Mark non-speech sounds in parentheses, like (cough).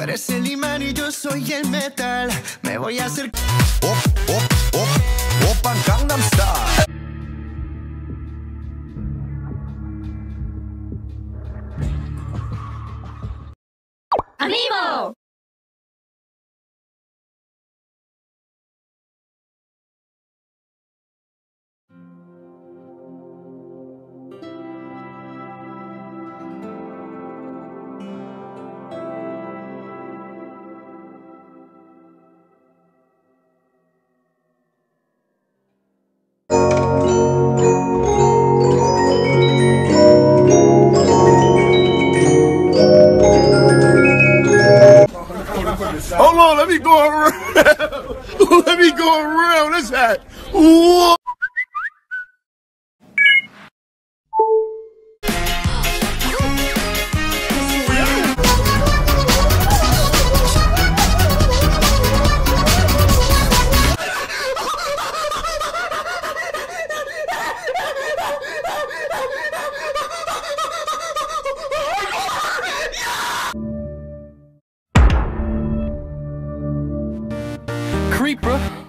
eres el imán y yo soy el metal. Me voy a hacer. Op, op, op, Oppan Gangnam Style. ¡Amigo! Hold on, let me go around. (laughs) let me go around. That's that. Whoa. creeper.